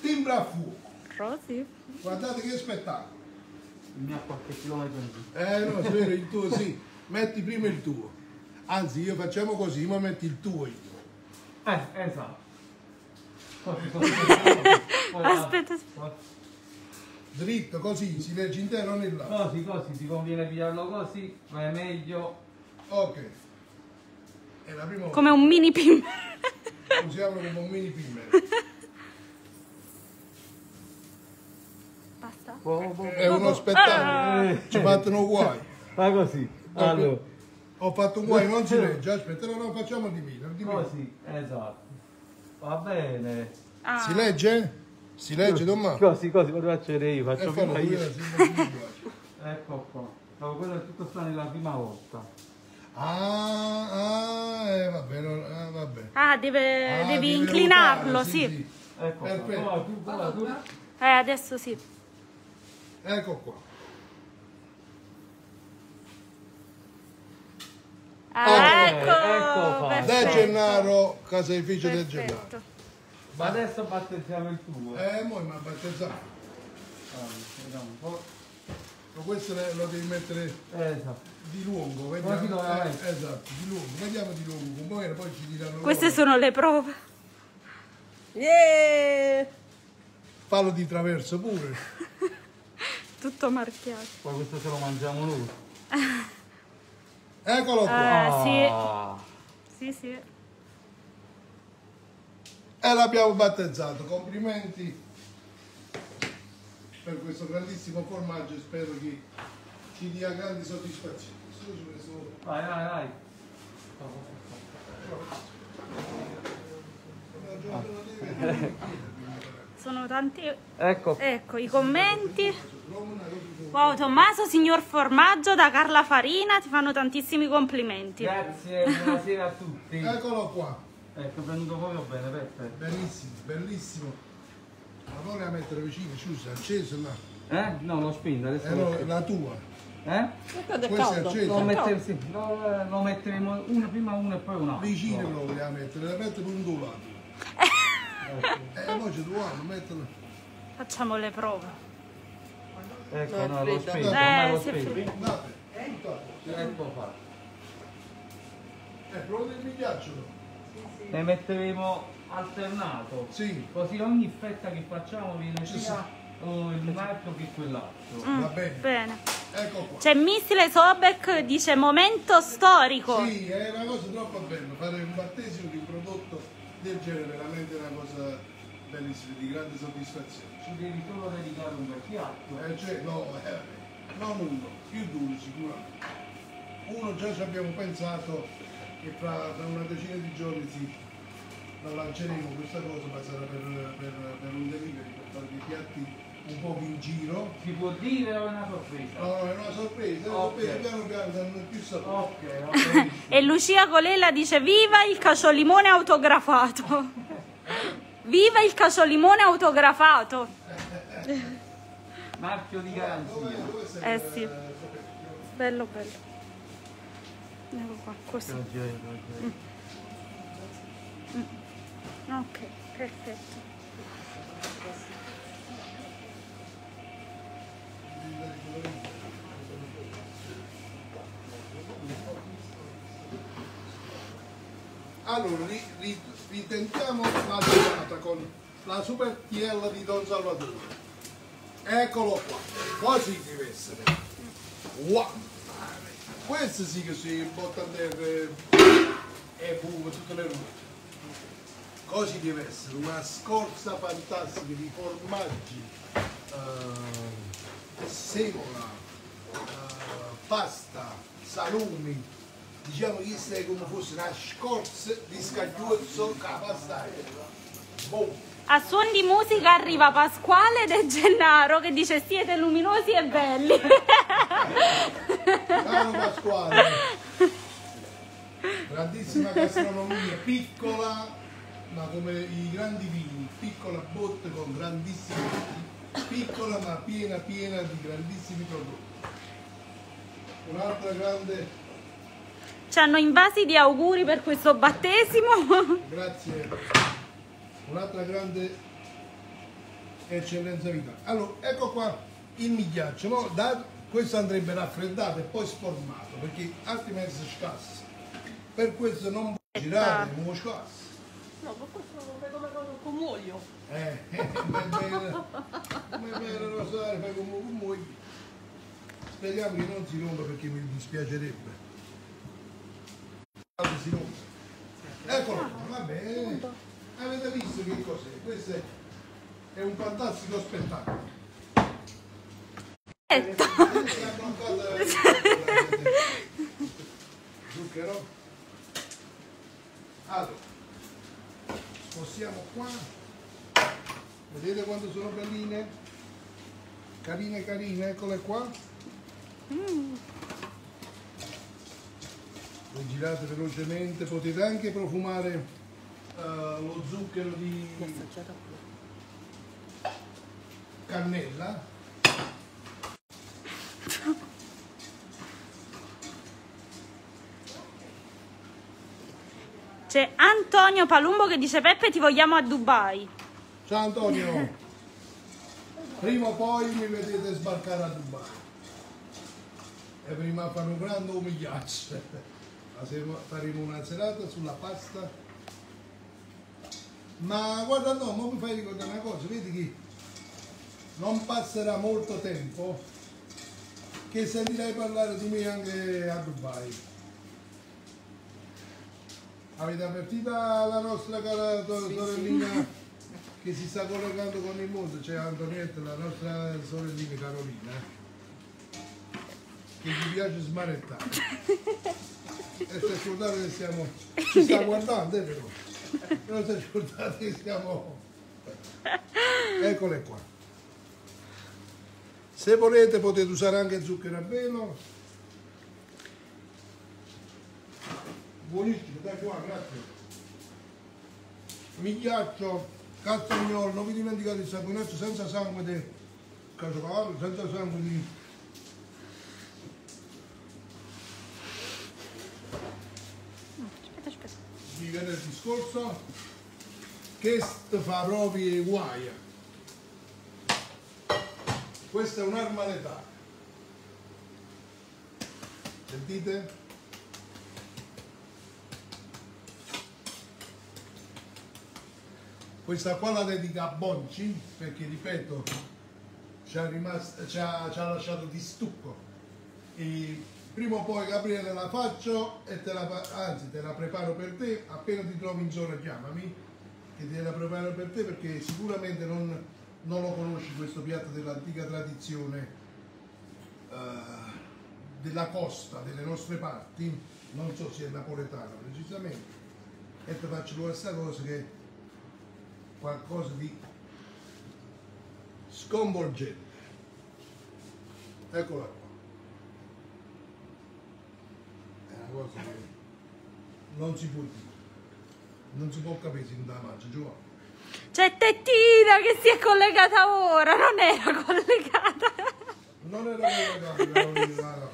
Timbra a fuoco. Rosy. Guardate che spettacolo. Il mio ha qualche chilometro in più. Eh no, spero il tuo sì. Metti prima il tuo. Anzi, io facciamo così, ma metti il tuo io. Eh, esatto. Aspetta, aspetta. Dritto, così, si legge intero nel là. Così, così, ti conviene pigliarlo così, ma è meglio. Ok. È la prima volta. Come un mini pim. Usiamolo come un mini pimmer. Basta. È uno spettacolo. Eh, Ci battono guai. fa così. Allora, Ho fatto un guai, non si legge. Aspetta, no, no, facciamo di meno. Di meno. così, esatto. Va bene. Ah, Si legge? Si legge, Tommaso? Così, così, lo faccio vedere io, faccio fallo prima io. eh, sì, non. Ecco qua. No, quello è tutto sta nella prima volta. Ah, ah, eh, vabbè, no, ah, vabbè. Ah, deve- Ah, devi inclinarlo, ruotare, sì. Ecco qua. Perfetto. Prova tu, prova tu. Eh, adesso sì. Ecco qua. Ah, ecco, ecco qua. Del perfetto. Gennaro, caseificio del Gennaro. Ma adesso battezziamo il tuo. Eh, mo mi ha battezzato. Ah, vediamo un po'. Ma questo lo devi mettere Esatto. di lungo, vediamo. lo vai. Eh, esatto, di lungo. Vediamo di lungo, un po' e poi ci diranno Queste loro. sono le prove. Yeah! Fallo di traverso pure. Tutto marchiato. Poi questo ce lo mangiamo noi. Eccolo qua. Eh, Ah. sì. Sì, sì. E l'abbiamo battezzato. Complimenti per questo grandissimo formaggio. Spero che ci dia grandi soddisfazioni. Vai, vai, vai. Sono tanti. Ecco. Ecco i commenti. Wow, Tommaso, signor formaggio da Carla Farina, ti fanno tantissimi complimenti. Grazie, buonasera a tutti. Eccolo qua. Ecco, è venuto proprio bene, perfetto. Bellissimo, bellissimo. La mettere vicino, scusa, è acceso là. Eh? No, lo spingo, adesso Eh, lo no, la tua. Eh? Questo è acceso. Lo, mettere, sì, lo, eh, lo metteremo una, prima uno e poi un altro. Vicino lo vogliamo mettere, la mettere un due lato. Eh, poi ci troviamo, metterlo. Facciamo le prove. Ecco, No, lo spingo, Eh, ormai lo si è spingo. freddo. Date, tutto a posto. Ecco qua. Eh, pronto il migliaccio? Ne metteremo alternato. Sì, Così ogni fetta che facciamo viene Sì, sia oh, il marco che quell'altro. Mm, va bene. Bene. Ecco qua. C'è Missile Sobek, dice momento storico. Sì, è una cosa troppo bella, fare un battesimo di un prodotto del genere, è veramente una cosa bellissimo, di grande soddisfazione. Ci devi solo dedicare un bel piatto. Eh, cioè, no, eh, non uno, più due sicuramente. Uno già ci abbiamo pensato che fra, fra una decina di giorni sì, la lanceremo questa cosa, ma sarà per, per, per un delivery, per fare dei piatti un po' in giro. Si può dire o è una sorpresa? No, no, è una sorpresa, è una Ok. sorpresa, piano piano danno più sapore. Ok, ok. E Lucia Colella dice viva il caciolimone autografato. Viva il caciolimone autografato. Marchio di garanzia. Eh sì. Bello bello. Ecco qua, così. Ok, perfetto. Allora, ri- ri- ritentiamo la giornata con la supertiella di Don Salvatore. Eccolo qua, così deve essere. Wow. Questo sì che si botta a terra e fumo tutte le ruote. Così deve essere, una scorza fantastica di formaggi, eh, semola, eh, pasta, salumi, diciamo che questa è come fosse una scorza di scagliuzzo che pasta. Boom. A suon di musica arriva Pasquale De Gennaro che dice siete luminosi e belli. Caro Pasquale, grandissima gastronomia, piccola, ma come i grandi vini, piccola botte con grandissimi vini, piccola ma piena piena di grandissimi prodotti. Un'altra grande, Ci hanno invasi di auguri per questo battesimo. grazie, un'altra grande eccellenza vita. Allora, ecco qua il migliaccio, no? Da- questo andrebbe raffreddato e poi sformato, perché altrimenti si scassa. Per questo non può girare, non può scasso. No, ma questo lo vedo come con, l'olio. Eh, come bene Rosario, fai come come vuoi. Speriamo che non si rompa perché mi dispiacerebbe. Si rompe. Eccolo, qua, va bene. Avete visto che cos'è? Questo è, un fantastico spettacolo. Ecco. Zucchero. Allora, spostiamo qua. Vedete quanto sono belline? Carine carine, eccole qua. Le girate velocemente, potete anche profumare eh, lo zucchero di cannella. C'è Antonio Palumbo che dice Peppe ti vogliamo a Dubai. Ciao Antonio, prima o poi mi vedete sbarcare a Dubai e prima fare un grande umiliaccio. Faremo una serata sulla pasta. Ma guarda no, ma mi fai ricordare una cosa, vedi che non passerà molto tempo che sentirai parlare di me anche a Dubai. Avete avvertito la nostra cara sorellina che si sta collegando con il mondo? C'è Antonietta, la nostra sorellina Carolina, che gli piace smanettare. E sta scordate che stiamo... ci sta guardando, è vero? Non sta scordate che stiamo... Eccole qua. Se volete potete usare anche zucchero a velo. Buonissimo, dai qua, grazie. Migliaccio, castagnolo, non vi dimenticate il sanguinaccio senza sangue di casocavallo, senza sangue di... Aspetta, aspetta. di venerdì scorso che fa proprio guai. Questa è un'arma letale. Sentite? Questa qua la dedica a Bonci perché ripeto ci ha, rimast- ci ha- ci ha lasciato di stucco. E prima o poi Gabriele la faccio e te la, anzi te la preparo per te, appena ti trovi in zona chiamami, che te la preparo per te perché sicuramente non, non lo conosci questo piatto dell'antica tradizione eh, della costa, delle nostre parti, non so se è napoletano precisamente, e ti faccio questa cosa che qualcosa di sconvolgente. Eccola qua. È una cosa che non si può dire, non si può capire se non la mangia, Giovanni. C'è Tettina che si è collegata ora, non era collegata. Non era collegato, era collegato.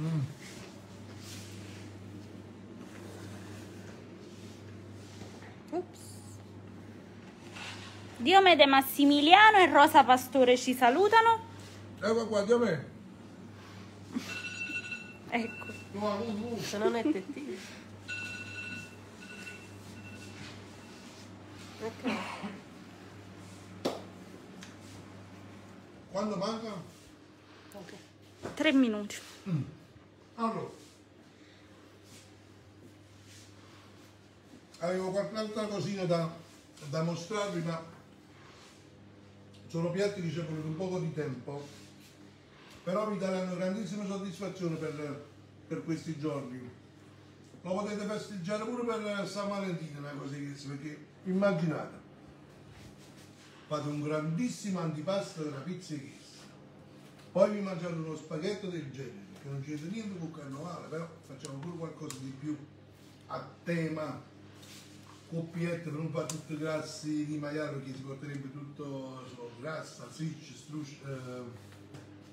Mm. Diomede Massimiliano e Rosa Pastore ci salutano. Ecco qua, me. Ecco. Se non è tettino. Ok. Quando manca? ok. Tre minuti. Allora. Avevo qualche altra cosina da, da mostrarvi, ma sono piatti che ci è voluto un poco di tempo, però vi daranno grandissima soddisfazione per, per questi giorni. Lo potete festeggiare pure per San Valentino, una cosa perché immaginate, fate un grandissimo antipasto della pizza e queso. Poi vi mangiate uno spaghetto del genere, che non c'entra niente con carnevale, però facciamo pure qualcosa di più a tema, coppiette per tutti grassi di maiale, che si porterebbe tutto solo grassa, salsicce, strusci, eh,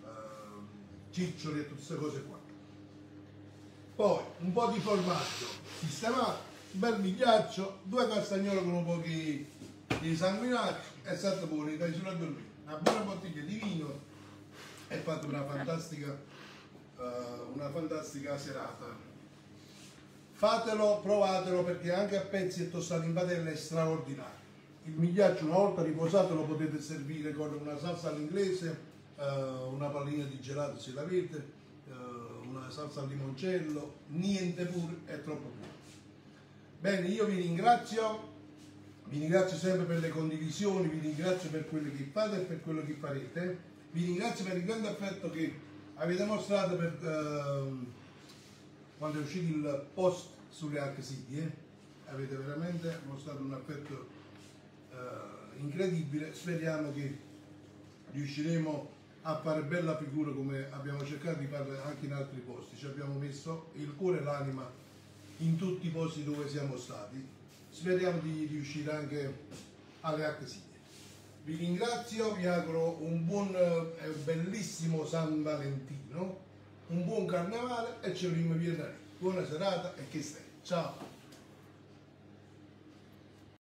eh, ciccioli e tutte queste cose qua. Poi un po' di formaggio sistemato, un bel migliaccio, due castagnole con un po' di, di sanguinaccio e sette buoni, dai sulla dormire. Una buona bottiglia di vino e fate una fantastica, eh, una fantastica serata. Fatelo, provatelo perché anche a pezzi e tostato in padella è straordinario. Il migliaccio una volta riposato lo potete servire con una salsa all'inglese, eh, una pallina di gelato se l'avete, eh, una salsa al limoncello, niente pure, è troppo buono. Bene, io vi ringrazio, vi ringrazio sempre per le condivisioni, vi ringrazio per quello che fate e per quello che farete, vi ringrazio per il grande affetto che avete mostrato per, ehm, quando è uscito il post sulle archesidie, avete veramente mostrato un affetto eh, incredibile, speriamo che riusciremo a fare bella figura come abbiamo cercato di fare anche in altri posti, ci abbiamo messo il cuore e l'anima in tutti i posti dove siamo stati, speriamo di riuscire anche alle archesidie. Vi ringrazio, vi auguro un buon e bellissimo San Valentino, un buon carnevale e ci vediamo venerdì. Buona serata e che stai. Ciao!